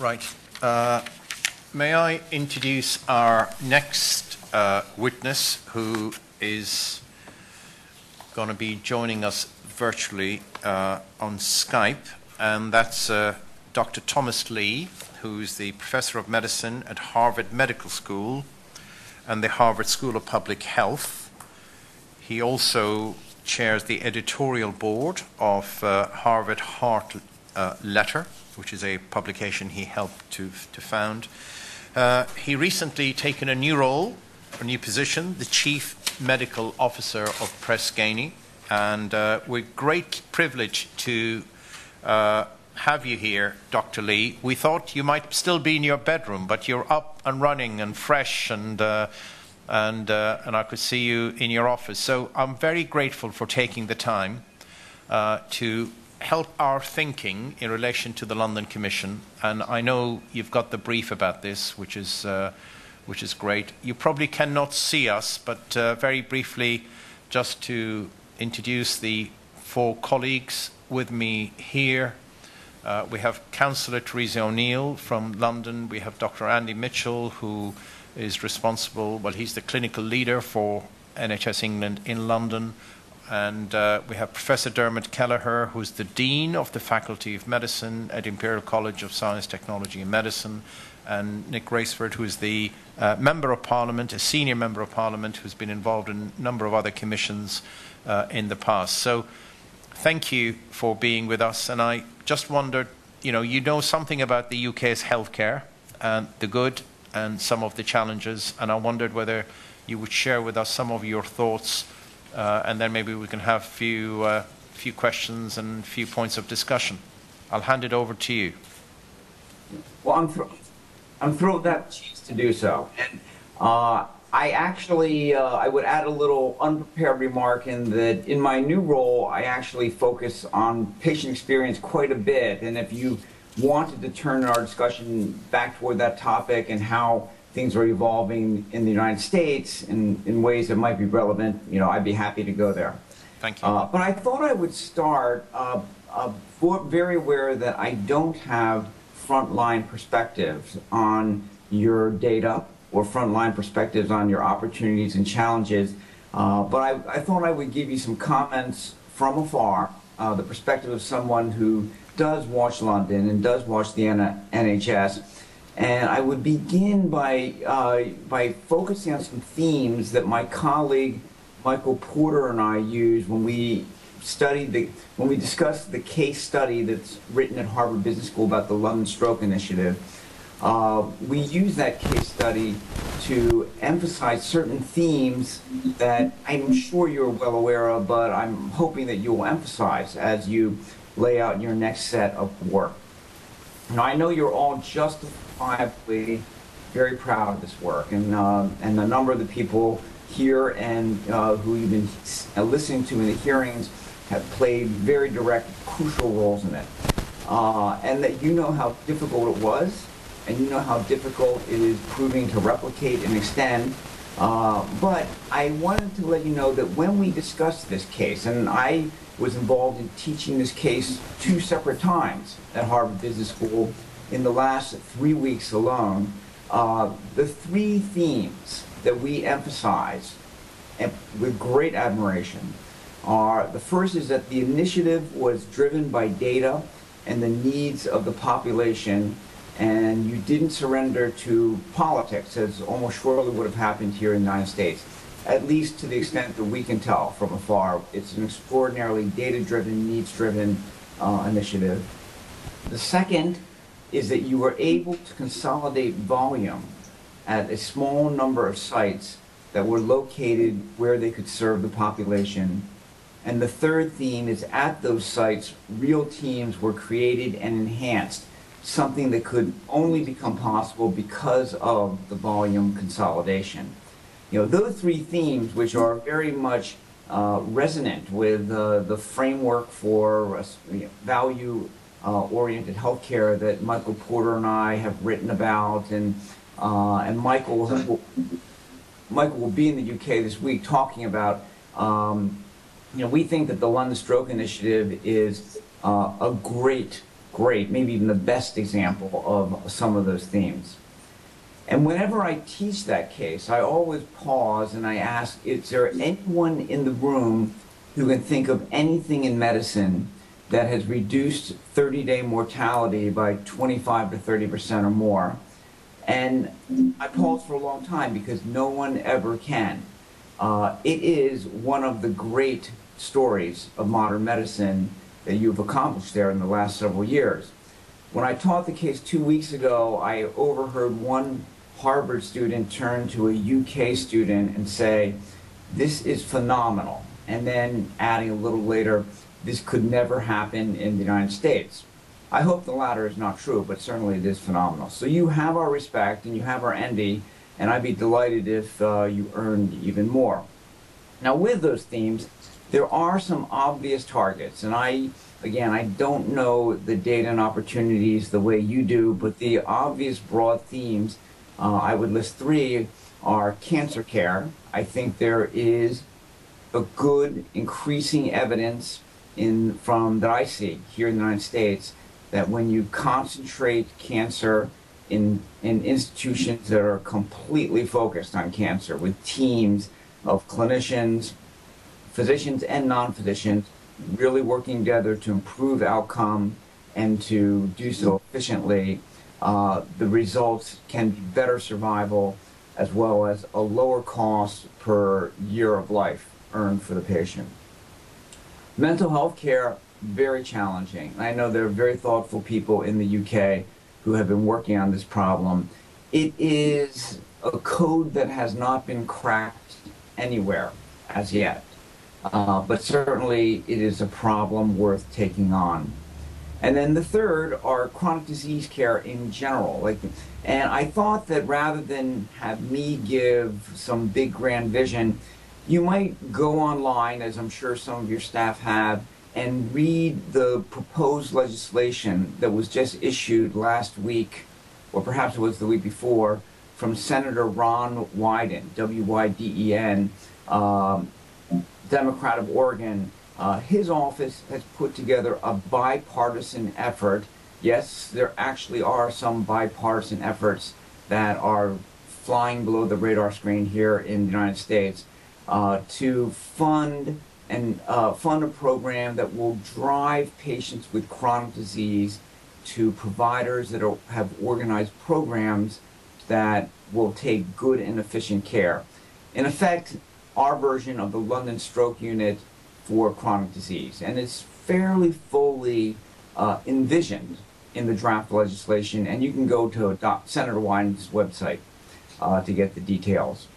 Right. Uh, may I introduce our next uh, witness who is going to be joining us virtually uh, on Skype, and that's uh, Dr. Thomas Lee, who's the professor of medicine at Harvard Medical School and the Harvard School of Public Health. He also chairs the editorial board of uh, Harvard Heart uh, Letter, which is a publication he helped to, to found. Uh, he recently taken a new role, a new position, the chief medical officer of Press Ganey, and uh, we're great privilege to uh, have you here, Dr. Lee. We thought you might still be in your bedroom, but you're up and running and fresh, and uh, and uh, and I could see you in your office. So I'm very grateful for taking the time uh, to help our thinking in relation to the London Commission. And I know you've got the brief about this, which is uh, which is great. You probably cannot see us, but uh, very briefly, just to introduce the four colleagues with me here. Uh, we have Councillor Teresa O'Neill from London. We have Dr. Andy Mitchell, who is responsible, well, he's the clinical leader for NHS England in London. And uh, we have Professor Dermot Kelleher, who's the Dean of the Faculty of Medicine at Imperial College of Science, Technology and Medicine, and Nick Raceford, who is the uh, Member of Parliament, a senior Member of Parliament, who's been involved in a number of other commissions uh, in the past. So thank you for being with us. And I just wondered, you know, you know something about the UK's healthcare and the good and some of the challenges, and I wondered whether you would share with us some of your thoughts, and then maybe we can have a few, uh, few questions and a few points of discussion. I'll hand it over to you. Well, I'm, thr- I'm thrilled that chance to do so. And uh, I actually, uh, I would add a little unprepared remark in that in my new role, I actually focus on patient experience quite a bit. And if you wanted to turn our discussion back toward that topic and how things are evolving in the United States in, in ways that might be relevant, you know, I'd be happy to go there. Thank you. Uh, but I thought I would start uh, uh, very aware that I don't have frontline perspectives on your data or frontline perspectives on your opportunities and challenges. Uh, but I, I thought I would give you some comments from afar, uh, the perspective of someone who does watch London and does watch the N- NHS. And I would begin by, uh, by focusing on some themes that my colleague Michael Porter and I used when we studied the, when we discussed the case study that's written at Harvard Business School about the London Stroke Initiative. Uh, we use that case study to emphasize certain themes that I'm sure you're well aware of, but I'm hoping that you'll emphasize as you lay out your next set of work. Now, I know you're all justifiably very proud of this work, and, uh, and the number of the people here and uh, who you've been listening to in the hearings have played very direct, crucial roles in it. Uh, and that you know how difficult it was, and you know how difficult it is proving to replicate and extend. Uh, but I wanted to let you know that when we discussed this case, and I was involved in teaching this case two separate times at Harvard Business School in the last three weeks alone, uh, the three themes that we emphasize and with great admiration are the first is that the initiative was driven by data and the needs of the population and you didn't surrender to politics as almost surely would have happened here in the United States at least to the extent that we can tell from afar it's an extraordinarily data-driven needs-driven uh, initiative the second is that you were able to consolidate volume at a small number of sites that were located where they could serve the population. And the third theme is at those sites, real teams were created and enhanced, something that could only become possible because of the volume consolidation. You know, those three themes, which are very much uh, resonant with uh, the framework for uh, you know, value uh, oriented healthcare that Michael Porter and I have written about, and uh, and Michael will, Michael will be in the UK this week talking about. Um, you know, we think that the London Stroke Initiative is a great great, maybe even the best example of some of those themes. And whenever I teach that case, I always pause and I ask, is there anyone in the room who can think of anything in medicine that has reduced 30 day mortality by 25 to 30% or more? And I pause for a long time because no one ever can. Uh, it is one of the great stories of modern medicine that you've accomplished there in the last several years. When I taught the case two weeks ago, I overheard one Harvard student turn to a UK student and say, This is phenomenal. And then adding a little later, this could never happen in the United States. I hope the latter is not true, but certainly it is phenomenal. So you have our respect and you have our envy, and I'd be delighted if uh, you earned even more. Now, with those themes, there are some obvious targets, and I, again, I don't know the data and opportunities the way you do, but the obvious broad themes, uh, I would list three, are cancer care. I think there is a good increasing evidence in from that I see here in the United States that when you concentrate cancer in in institutions that are completely focused on cancer with teams of clinicians, physicians and non-physicians really working together to improve outcome and to do so efficiently, uh, the results can be better survival as well as a lower cost per year of life earned for the patient. Mental health care, very challenging. I know there are very thoughtful people in the UK who have been working on this problem. It is a code that has not been cracked anywhere as yet, uh, but certainly it is a problem worth taking on. And then the third are chronic disease care in general. Like, and I thought that rather than have me give some big grand vision, you might go online, as I'm sure some of your staff have, and read the proposed legislation that was just issued last week, or perhaps it was the week before, from Senator Ron Wyden, W Y D E N, um, Democrat of Oregon. Uh, his office has put together a bipartisan effort. Yes, there actually are some bipartisan efforts that are flying below the radar screen here in the United States uh, to fund and uh, fund a program that will drive patients with chronic disease to providers that are, have organized programs that will take good and efficient care. In effect, our version of the London Stroke Unit for chronic disease, and it's fairly fully uh, envisioned in the draft legislation, and you can go to Senator Wyden's website uh, to get the details.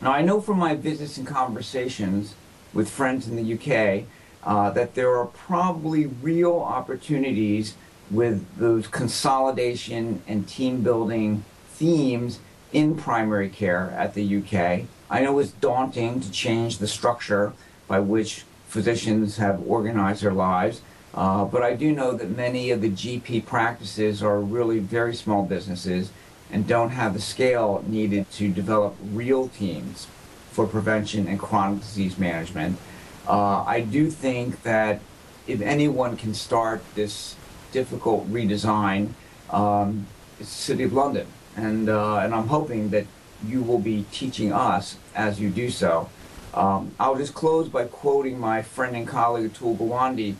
Now, I know from my visits and conversations with friends in the UK uh, that there are probably real opportunities with those consolidation and team building themes in primary care at the UK. I know it's daunting to change the structure by which physicians have organized their lives, uh, but I do know that many of the GP practices are really very small businesses and don't have the scale needed to develop real teams for prevention and chronic disease management. Uh, I do think that if anyone can start this difficult redesign, um, it's the City of London. And, uh, and I'm hoping that you will be teaching us as you do so. Um, I'll just close by quoting my friend and colleague Atul Gawande,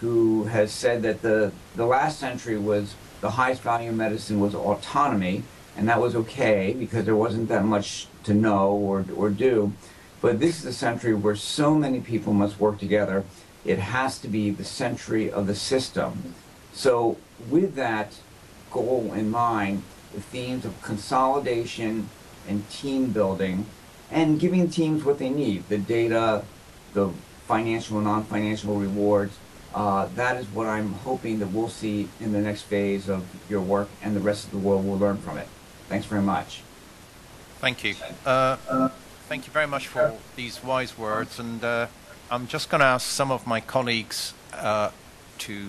who has said that the, the last century was the highest value in medicine was autonomy, and that was okay because there wasn't that much to know or, or do. But this is a century where so many people must work together. It has to be the century of the system. So, with that goal in mind, the themes of consolidation and team building and giving teams what they need the data, the financial and non financial rewards. Uh, that is what I'm hoping that we'll see in the next phase of your work, and the rest of the world will learn from it. Thanks very much. Thank you. Uh, thank you very much for these wise words. And uh, I'm just going to ask some of my colleagues uh, to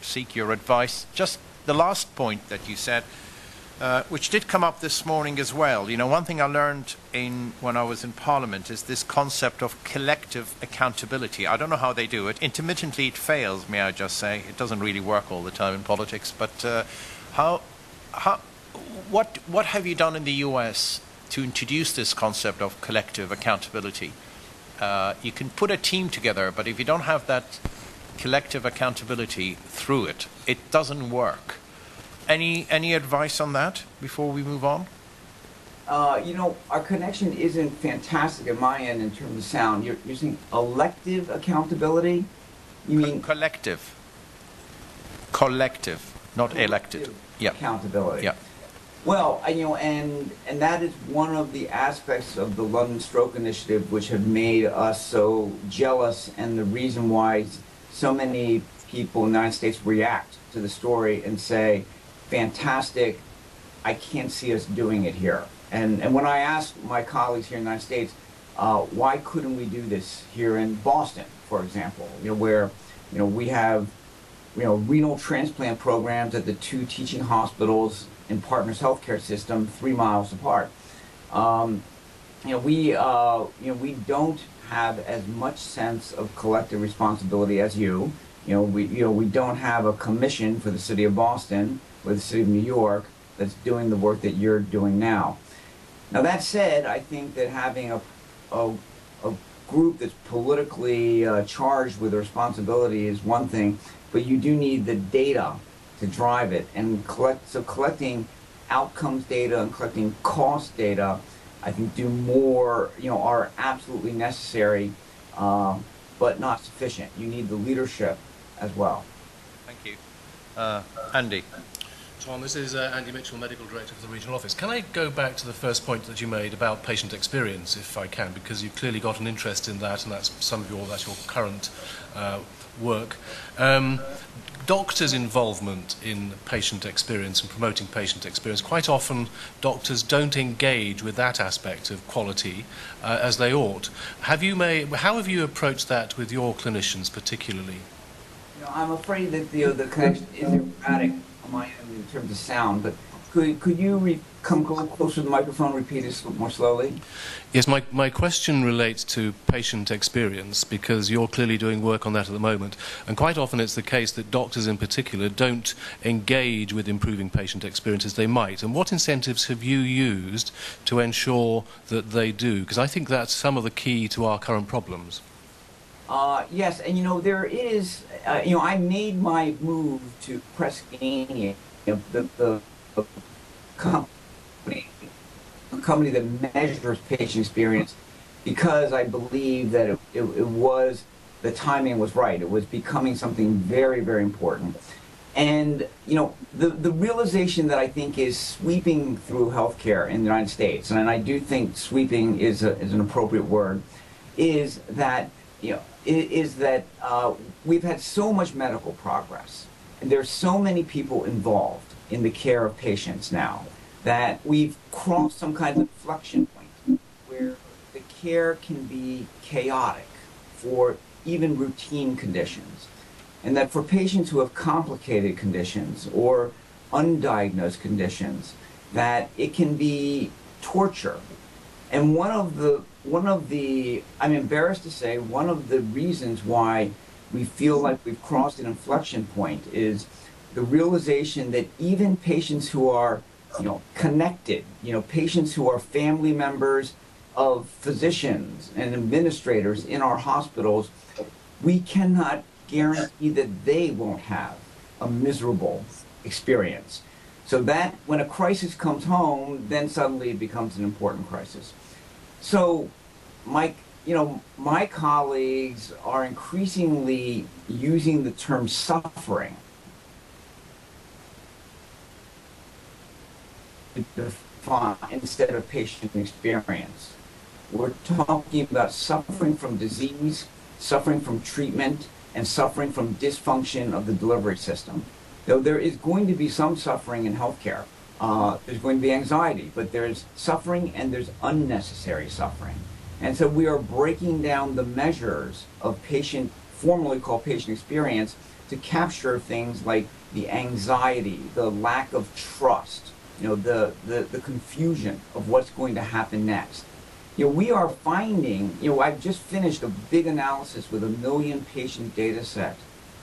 seek your advice. Just the last point that you said uh, which did come up this morning as well. You know, one thing I learned in when I was in Parliament is this concept of collective accountability. I don't know how they do it. Intermittently, it fails. May I just say, it doesn't really work all the time in politics. But uh, how, how, what, what have you done in the U.S. to introduce this concept of collective accountability? Uh, you can put a team together, but if you don't have that collective accountability through it, it doesn't work. Any any advice on that before we move on? Uh, you know, our connection isn't fantastic at my end in terms of sound. You're, saying elective accountability? You mean Co- collective. Collective, not elected. Yeah. accountability? Yeah. Well, you know, and and that is one of the aspects of the London Stroke Initiative, which have made us so jealous, and the reason why so many people in the United States react to the story and say, "Fantastic! I can't see us doing it here." And and when I ask my colleagues here in the United States, uh, why couldn't we do this here in Boston, for example? You know, where you know we have you know, renal transplant programs at the two teaching hospitals in Partners Healthcare System, three miles apart. Um, you know, we uh, you know we don't have as much sense of collective responsibility as you. You know, we you know we don't have a commission for the city of Boston or the city of New York that's doing the work that you're doing now. Now that said, I think that having a a, a group that's politically uh, charged with responsibility is one thing, but you do need the data to drive it and collect. So collecting outcomes data and collecting cost data, I think, do more. You know, are absolutely necessary, uh, but not sufficient. You need the leadership as well. Thank you. Uh, Andy. Tom, this is uh, Andy Mitchell, Medical Director for the Regional Office. Can I go back to the first point that you made about patient experience, if I can, because you've clearly got an interest in that, and that's some of your that's your current uh, work. Um, doctors' involvement in patient experience and promoting patient experience. Quite often, doctors don't engage with that aspect of quality uh, as they ought. Have you made, how have you approached that with your clinicians, particularly? Know, I'm afraid that the the connection is erratic on my end in terms of sound, but could could you re- come closer to the microphone, repeat it more slowly? Yes, my, my question relates to patient experience because you're clearly doing work on that at the moment. And quite often it's the case that doctors in particular don't engage with improving patient experience as they might. And what incentives have you used to ensure that they do? Because I think that's some of the key to our current problems. Uh, yes, and you know there is, uh, you know, I made my move to Press Ganey, you know, the, the, the company, a company that measures patient experience, because I believe that it, it, it was the timing was right. It was becoming something very, very important. And you know, the the realization that I think is sweeping through healthcare in the United States, and I do think sweeping is a, is an appropriate word, is that you know is that uh, we've had so much medical progress, and there's so many people involved in the care of patients now that we've crossed some kind of inflection point where the care can be chaotic for even routine conditions. And that for patients who have complicated conditions or undiagnosed conditions, that it can be torture. And one of the one of the I'm embarrassed to say one of the reasons why we feel like we've crossed an inflection point is the realization that even patients who are you know connected, you know patients who are family members of physicians and administrators in our hospitals, we cannot guarantee that they won't have a miserable experience. So that when a crisis comes home, then suddenly it becomes an important crisis. So, Mike, you know, my colleagues are increasingly using the term suffering instead of patient experience. We're talking about suffering from disease, suffering from treatment, and suffering from dysfunction of the delivery system. Though there is going to be some suffering in healthcare. Uh, there's going to be anxiety, but there's suffering and there's unnecessary suffering. And so we are breaking down the measures of patient, formerly called patient experience, to capture things like the anxiety, the lack of trust, you know, the, the, the confusion of what's going to happen next. You know, we are finding, you know, I've just finished a big analysis with a million patient data set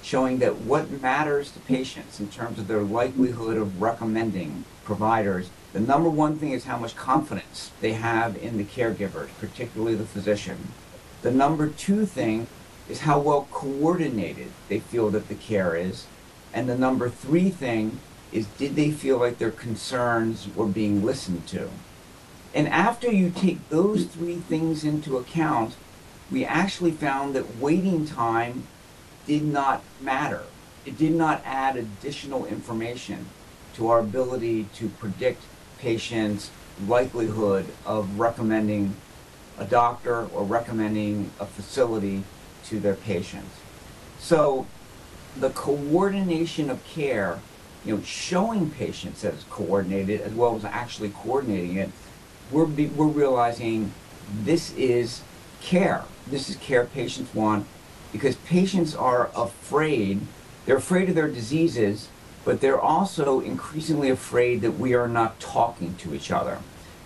showing that what matters to patients in terms of their likelihood of recommending providers, the number one thing is how much confidence they have in the caregivers, particularly the physician. The number two thing is how well coordinated they feel that the care is. And the number three thing is did they feel like their concerns were being listened to? And after you take those three things into account, we actually found that waiting time did not matter. It did not add additional information to our ability to predict patients' likelihood of recommending a doctor or recommending a facility to their patients. So the coordination of care, you know, showing patients that it's coordinated as well as actually coordinating it, we're, be, we're realizing this is care. This is care patients want because patients are afraid. They're afraid of their diseases, but they're also increasingly afraid that we are not talking to each other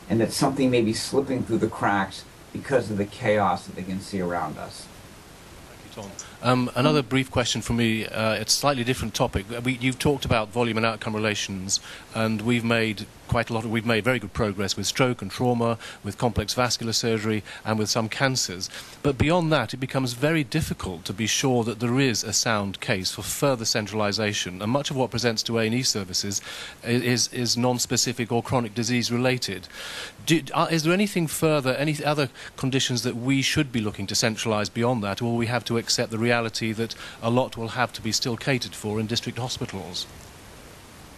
and that something may be slipping through the cracks because of the chaos that they can see around us. Thank you, Tom. Um, another brief question from me. Uh, it's a slightly different topic. We, you've talked about volume and outcome relations, and we've made quite a lot. Of, we've made very good progress with stroke and trauma, with complex vascular surgery, and with some cancers. But beyond that, it becomes very difficult to be sure that there is a sound case for further centralisation. And much of what presents to A&E services is, is non-specific or chronic disease related. Do, uh, is there anything further, any other conditions that we should be looking to centralise beyond that, or we have to accept the reality that a lot will have to be still catered for in district hospitals?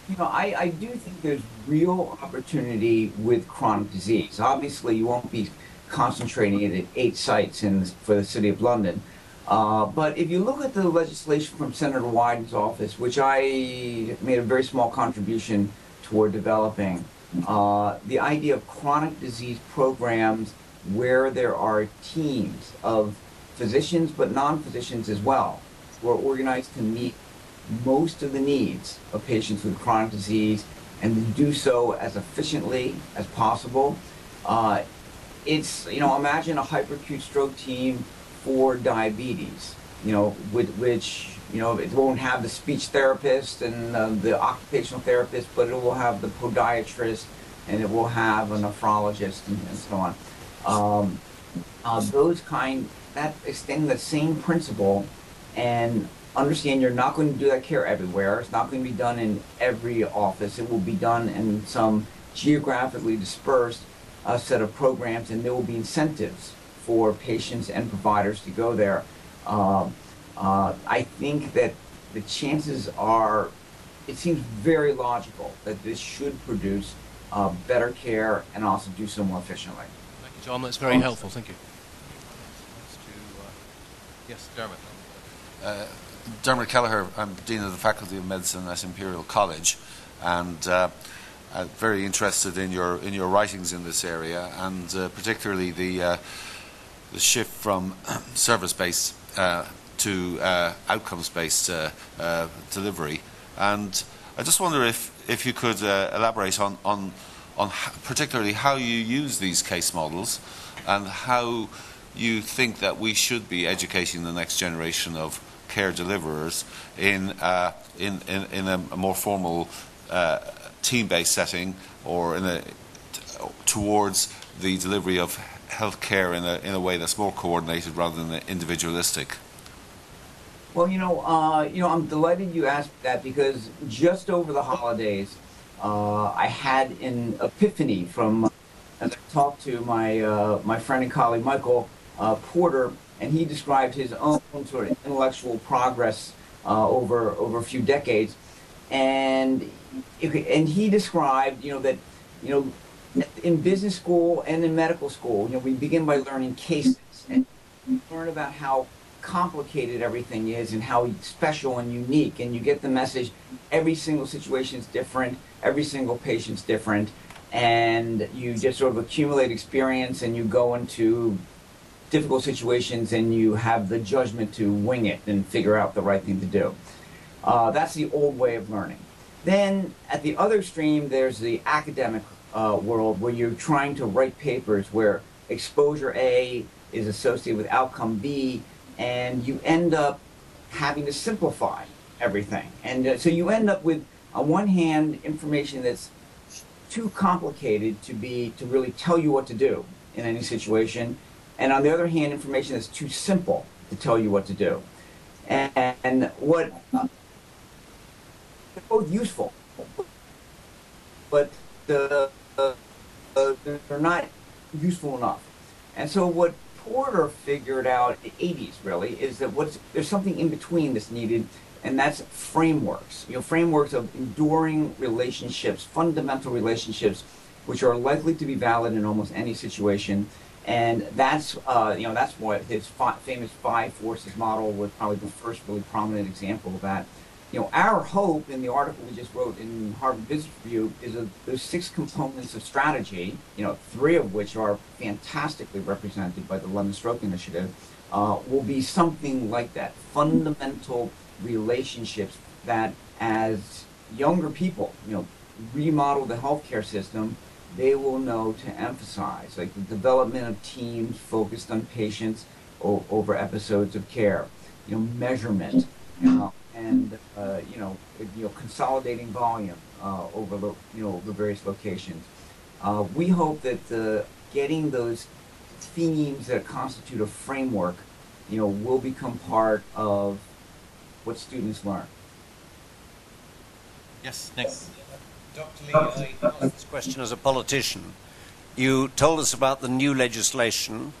You know, I, I do think there's real opportunity with chronic disease. Obviously, you won't be concentrating it at eight sites in for the City of London. Uh, but if you look at the legislation from Senator Wyden's office, which I made a very small contribution toward developing, uh, the idea of chronic disease programs where there are teams of physicians but non-physicians as well who are organized to meet most of the needs of patients with chronic disease and to do so as efficiently as possible. Uh, it's, you know, imagine a hyperacute stroke team for diabetes, you know, with, which, you know, it won't have the speech therapist and uh, the occupational therapist, but it will have the podiatrist and it will have a nephrologist and, and so on. Um, uh, those kind, that extend the same principle and understand you're not going to do that care everywhere. It's not going to be done in every office. It will be done in some geographically dispersed uh, set of programs, and there will be incentives for patients and providers to go there. Uh, uh, I think that the chances are, it seems very logical that this should produce uh, better care and also do so more efficiently. Thank you, John. That's very helpful. Thank you. Yes, Dermot. Uh, Dermot Kelleher, I'm Dean of the Faculty of Medicine at Imperial College, and uh, I'm very interested in your in your writings in this area, and uh, particularly the uh, the shift from service-based uh, to uh, outcomes-based delivery. And I just wonder if if you could elaborate on on on particularly how you use these case models and how you think that we should be educating the next generation of care deliverers in, uh, in, in, in, a, more formal uh, team-based setting or in a, towards the delivery of health care in a, in a way that's more coordinated rather than individualistic? Well, you know, uh, you know, I'm delighted you asked that because just over the holidays, uh, I had an epiphany from as I talked to my uh, my friend and colleague Michael uh, Porter and he described his own sort of intellectual progress uh, over over a few decades, and and he described, you know, that you know, in business school and in medical school, you know, we begin by learning cases. And learn about how complicated everything is and how special and unique, and you get the message: every single situation is different, every single patient's different, and you just sort of accumulate experience and you go into difficult situations and you have the judgment to wing it and figure out the right thing to do. Uh, that's the old way of learning. Then at the other extreme, there's the academic uh, world where you're trying to write papers where exposure A is associated with outcome B, and you end up having to simplify everything. And uh, so you end up with, on one hand, information that's too complicated to be to really tell you what to do in any situation, and on the other hand, information that's too simple to tell you what to do. And, and what uh, they're both useful, but the, uh, they're not useful enough. And so what Porter figured out in the 80s really is that what's there's something in between that's needed and that's frameworks. You know, frameworks of enduring relationships, fundamental relationships, which are likely to be valid in almost any situation. And that's, uh, you know, that's what his famous five forces model was probably the first really prominent example of that. You know, our hope in the article we just wrote in Harvard Business Review is that there's six components of strategy, you know, three of which are fantastically represented by the London Stroke Initiative, uh, will be something like that. Fundamental relationships that as younger people, you know, remodel the healthcare system, they will know to emphasize, like the development of teams focused on patients over episodes of care, you know, measurement, you know, and uh, you know, you know, consolidating volume uh, over the you know the various locations. Uh, we hope that uh, getting those themes that constitute a framework, you know, will become part of what students learn. Yes, Nick. Dr. Lee, I ask this question as a politician. You told us about the new legislation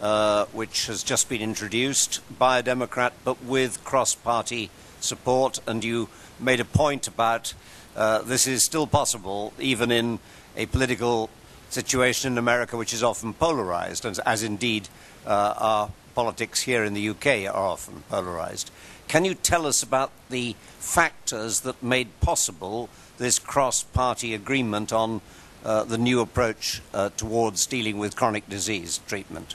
uh, which has just been introduced by a Democrat but with cross party support, and you made a point about uh, this is still possible even in a political situation in America which is often polarized, as, as indeed uh, our politics here in the UK are often polarized. Can you tell us about the factors that made possible this cross party agreement on uh, the new approach uh, towards dealing with chronic disease treatment?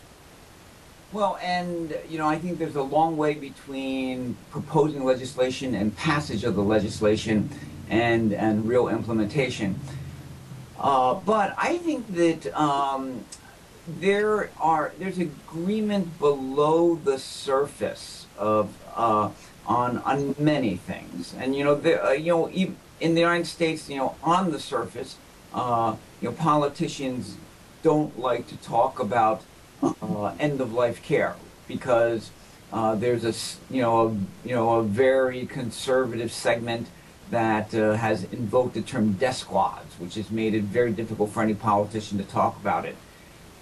Well, and you know, I think there's a long way between proposing legislation and passage of the legislation and and real implementation. Uh, but I think that um, there are there's agreement below the surface of uh, on on many things, and you know, the, uh, you know, in the United States, you know, on the surface, uh, you know, politicians don't like to talk about uh, end of life care because uh, there's a you know a, you know a very conservative segment that uh, has invoked the term death squads, which has made it very difficult for any politician to talk about it.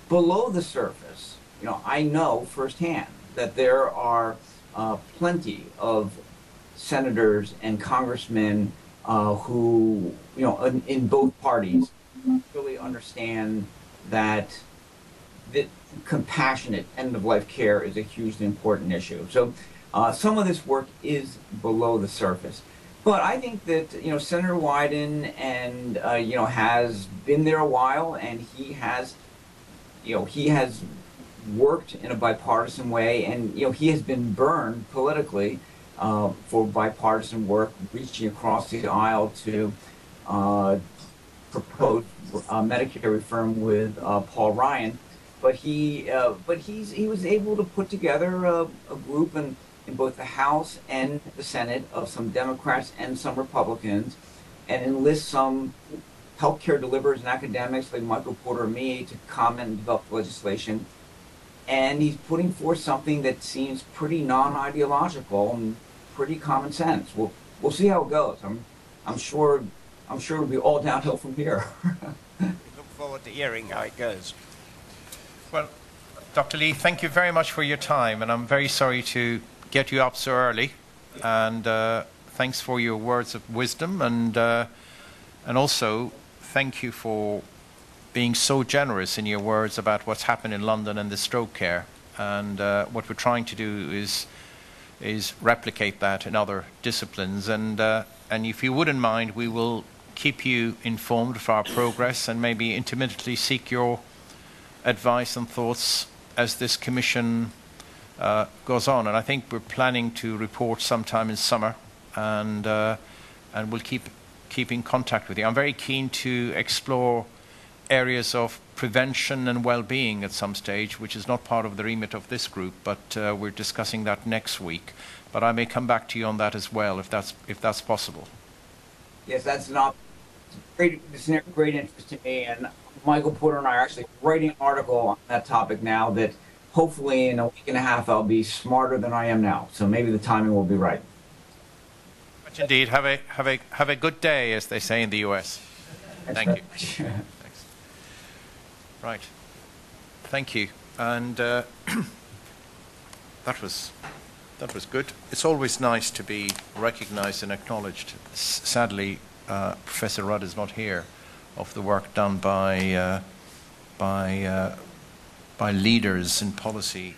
Below the surface, you know, I know firsthand that there are uh, plenty of senators and congressmen uh, who, you know, in, in both parties, really understand that that compassionate end of life care is a hugely important issue. So uh, some of this work is below the surface. But I think that you know Senator Wyden and uh, you know has been there a while, and he has you know he has worked in a bipartisan way, and you know he has been burned politically uh, for bipartisan work, reaching across the aisle to uh, propose uh, Medicare reform with uh, Paul Ryan but he uh, but he's he was able to put together a, a group in, in both the House and the Senate of some Democrats and some Republicans, and enlist some healthcare deliverers and academics like Michael Porter and me to comment and develop legislation. And he's putting forth something that seems pretty non-ideological and pretty common sense. We'll we'll see how it goes. I'm I'm sure I'm sure it'll be all downhill from here. Look forward to hearing how it goes. Well, Dr. Lee, thank you very much for your time, and I'm very sorry to get you up so early. And uh, thanks for your words of wisdom, and uh, and also thank you for being so generous in your words about what's happened in London and the stroke care. And uh, what we're trying to do is is replicate that in other disciplines. And uh, and if you wouldn't mind, we will keep you informed of our progress and maybe intermittently seek your advice and thoughts as this commission uh, goes on. And I think we're planning to report sometime in summer, and uh, and we'll keep keep in contact with you. I'm very keen to explore areas of prevention and well-being at some stage, which is not part of the remit of this group, but uh, we're discussing that next week. But I may come back to you on that as well, if that's if that's possible. Yes, that's not great. It's a great interest to me, and Michael Porter and I are actually writing an article on that topic now. That hopefully in a week and a half I'll be smarter than I am now. So maybe the timing will be right. Much indeed. Have a have a have a good day, as they say in the U.S. Thank you. Right. Thank you. And uh, that was that was good. It's always nice to be recognised and acknowledged. S- sadly, uh, Professor Rudd is not here of the work done by uh, by uh, by leaders in policy